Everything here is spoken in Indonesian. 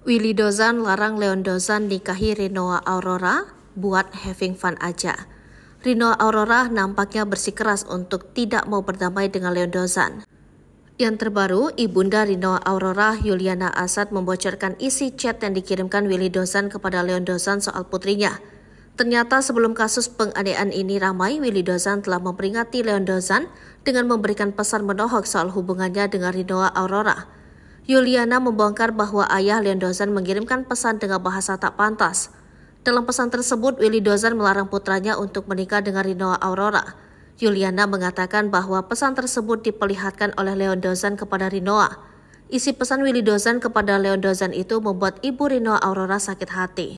Willy Dozan larang Leon Dozan nikahi Rinoa Aurora buat having fun aja. Rinoa Aurora nampaknya bersikeras untuk tidak mau berdamai dengan Leon Dozan. Yang terbaru, ibunda Rinoa Aurora, Yuliana Asad membocorkan isi chat yang dikirimkan Willy Dozan kepada Leon Dozan soal putrinya. Ternyata sebelum kasus penganiayaan ini ramai, Willy Dozan telah memperingati Leon Dozan dengan memberikan pesan menohok soal hubungannya dengan Rinoa Aurora. Yuliana membongkar bahwa ayah Leon Dozan mengirimkan pesan dengan bahasa tak pantas. Dalam pesan tersebut, Willy Dozan melarang putranya untuk menikah dengan Rinoa Aurora. Yuliana mengatakan bahwa pesan tersebut diperlihatkan oleh Leon Dozan kepada Rinoa. Isi pesan Willy Dozan kepada Leon Dozan itu membuat ibu Rinoa Aurora sakit hati.